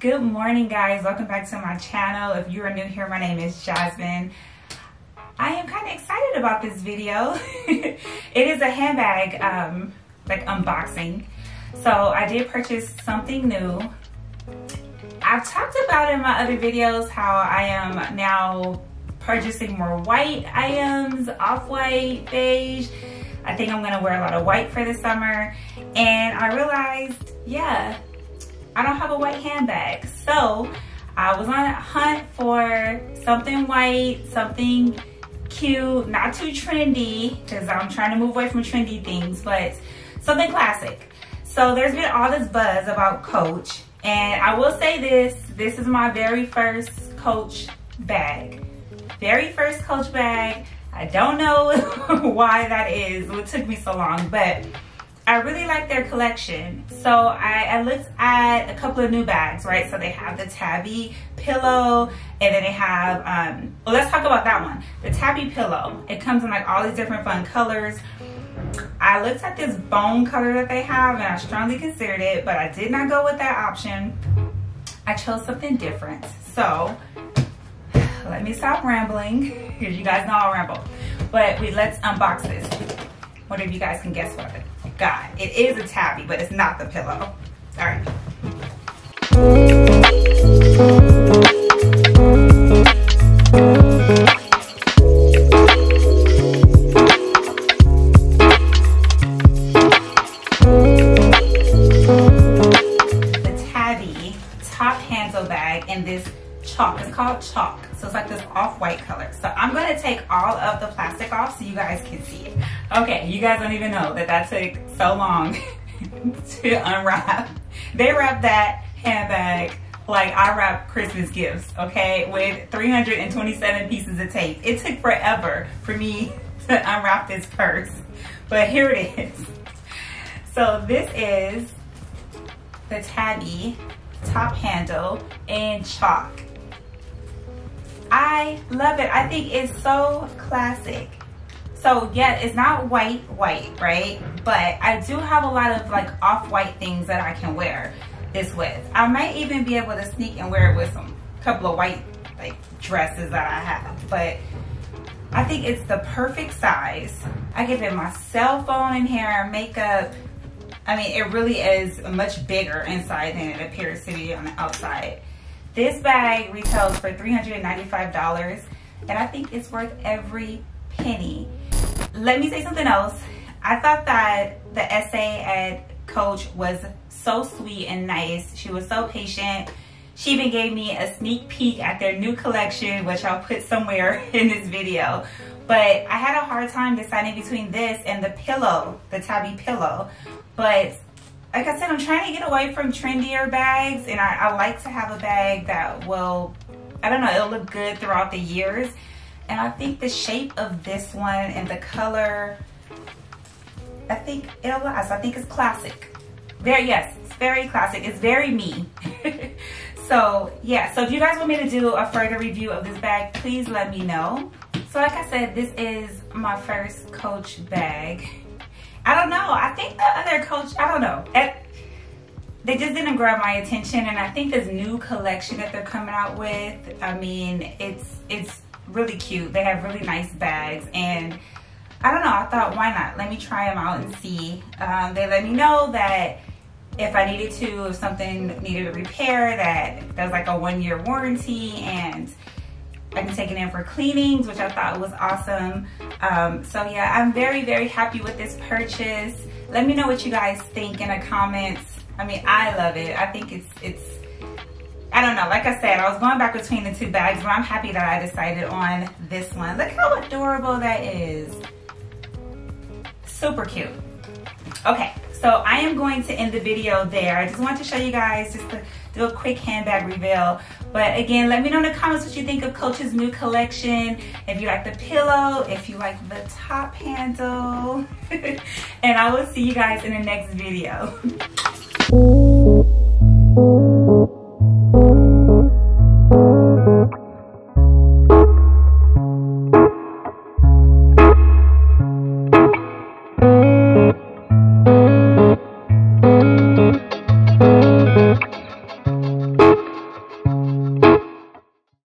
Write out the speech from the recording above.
Good morning guys, welcome back to my channel. If you are new here, my name is Jasmine. I am kind of excited about this video. it is a handbag um, like unboxing. So I did purchase something new. I've talked about in my other videos how I am now purchasing more white items, off-white, beige. I think I'm gonna wear a lot of white for the summer. And I realized, yeah, I don't have a white handbag. So I was on a hunt for something white, something cute, not too trendy, because I'm trying to move away from trendy things, but something classic. So there's been all this buzz about Coach. And I will say this, this is my very first Coach bag. Very first Coach bag. I don't know why that is, it took me so long, but I really like their collection. So I, I, looked at a couple of new bags, right? So they have the Tabby pillow and then they have, um, well, let's talk about that one. The Tabby pillow. It comes in like all these different fun colors. I looked at this bone color that they have and I strongly considered it, but I did not go with that option. I chose something different. So let me stop rambling because you guys know I'll ramble. But we let's unbox this. What if you guys can guess what it God, it is a tabby, but it's not the pillow. All right. The tabby top handle bag in this chalk. It's called chalk. So it's like this off-white color. So I'm gonna take all of the plastic off so you guys can see it. Okay, you guys don't even know that that took so long to unwrap. They wrapped that handbag like I wrap Christmas gifts, okay, with 327 pieces of tape. It took forever for me to unwrap this purse, but here it is. So this is the tabby top handle in chalk. I love it. I think it's so classic. So yeah, it's not white, white, right? But I do have a lot of like off-white things that I can wear this with. I might even be able to sneak and wear it with some couple of white like dresses that I have. But I think it's the perfect size. I give it my cell phone in here, makeup. I mean, it really is much bigger inside than it appears to be on the outside. This bag retails for $395 and I think it's worth every penny. Let me say something else. I thought that the SA at Coach was so sweet and nice. She was so patient. She even gave me a sneak peek at their new collection, which I'll put somewhere in this video. But I had a hard time deciding between this and the pillow, the Tabby pillow. But like I said, I'm trying to get away from trendier bags and I, I, like to have a bag that will, I don't know, it'll look good throughout the years. And I think the shape of this one and the color, I think it'll last. I think it's classic. Very, yes, it's very classic. It's very me. so yeah, so if you guys want me to do a further review of this bag, please let me know. So like I said, this is my first Coach bag. I don't know. I think the other coach, I don't know. It, they just didn't grab my attention and I think this new collection that they're coming out with, I mean, it's it's really cute. They have really nice bags and I don't know, I thought why not? Let me try them out and see. Um, they let me know that if I needed to, if something needed a repair, that there's like a one year warranty and I can take it in for cleanings, which I thought was awesome. Um, so yeah, I'm very, very happy with this purchase. Let me know what you guys think in the comments. I mean, I love it. I think it's, it's, I don't know, like I said, I was going back between the two bags, but I'm happy that I decided on this one. Look how adorable that is. Super cute. Okay, so I am going to end the video there. I just want to show you guys just to do a quick handbag reveal. But again, let me know in the comments what you think of Coach's new collection. If you like the pillow, if you like the top handle. and I will see you guys in the next video.